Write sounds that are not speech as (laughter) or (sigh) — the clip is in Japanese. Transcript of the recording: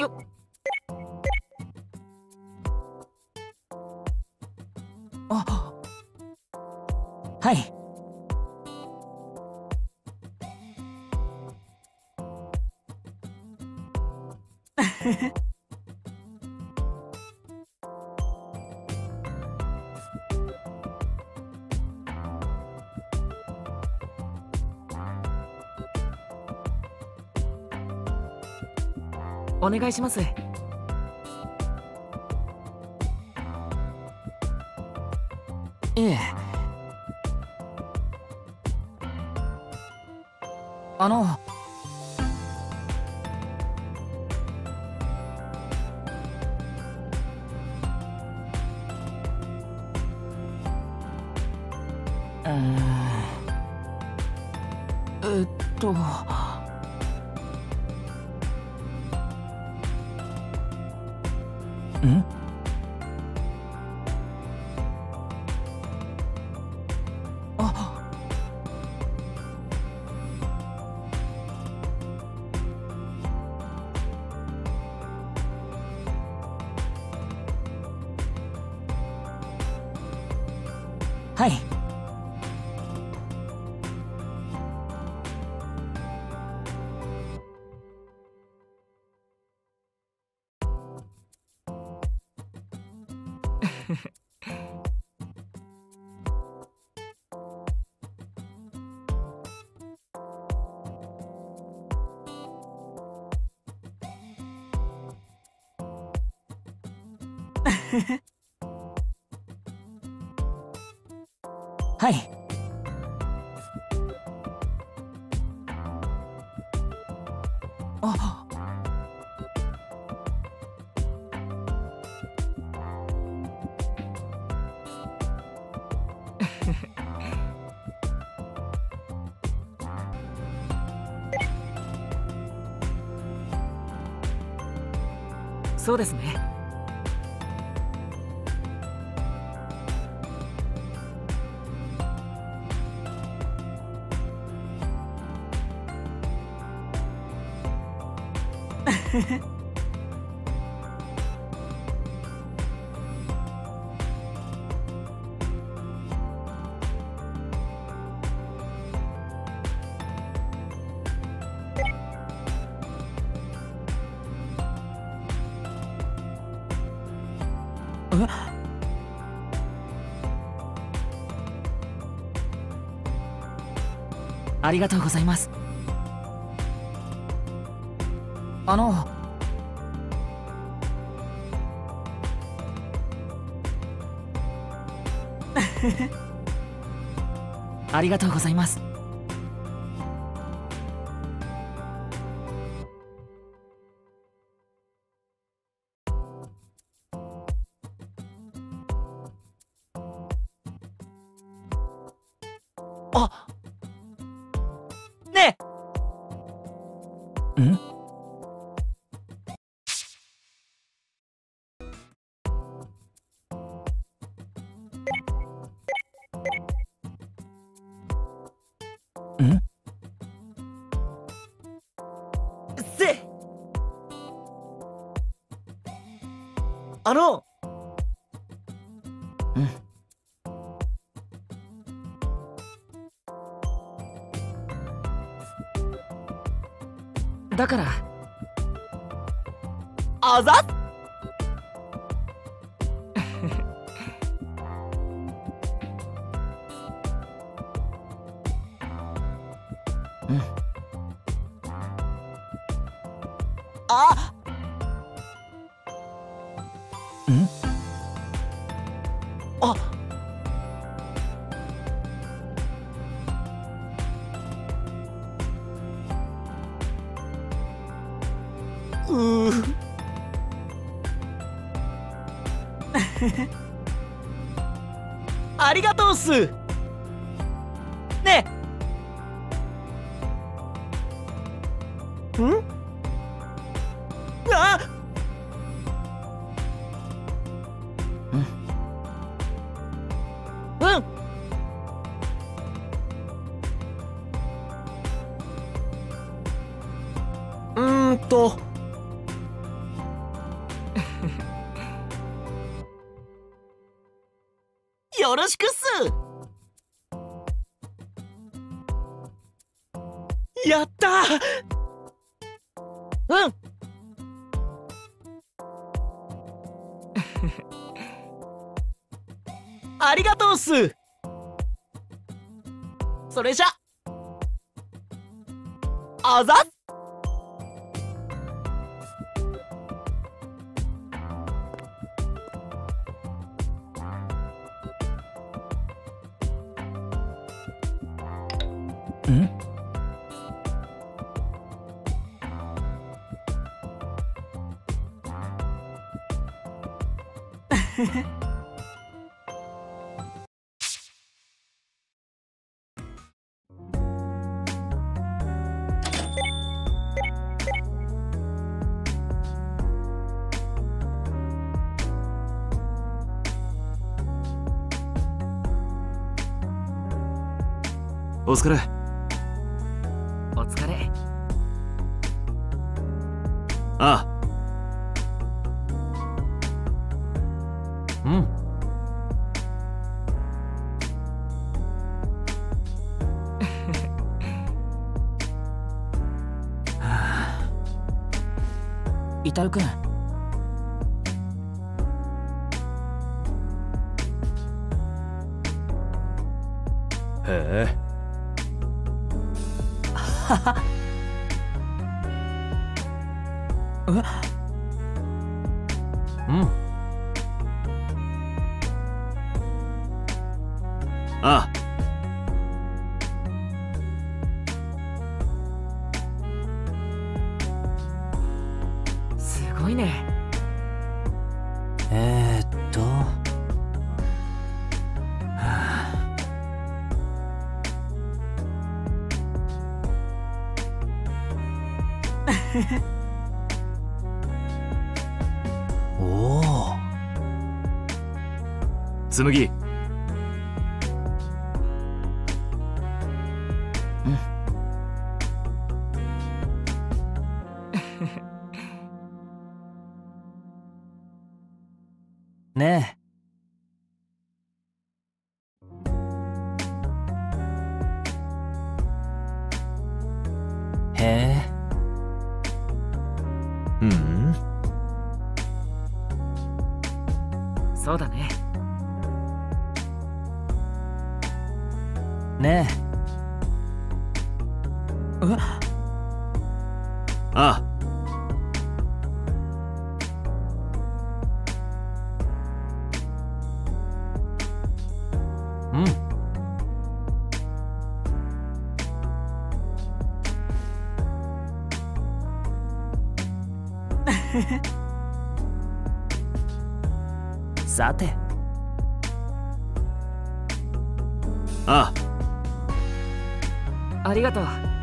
よっ。あはい。(laughs) お願いします。いえ。あの。うんえっと。んあ。はい。はい。あ。そうですね。(laughs) ありがとうございます。あの。(laughs) ありがとうございます。あねえ。んん？あのうん。だから。あざっあ。うー。(laughs) ありがとうっす。ねえ。ん？あうさん。んと。(laughs) よろしくっす。やったうん。ありがとうっす。それじゃ。あざっ。ん (laughs) 疲れ。お疲れ。あ。うん。(laughs) イタルくんへええ (laughs) うん。あ。すごいね。えー、おお。紬ねえ。うあうん。(laughs) さてあ。あありがとう。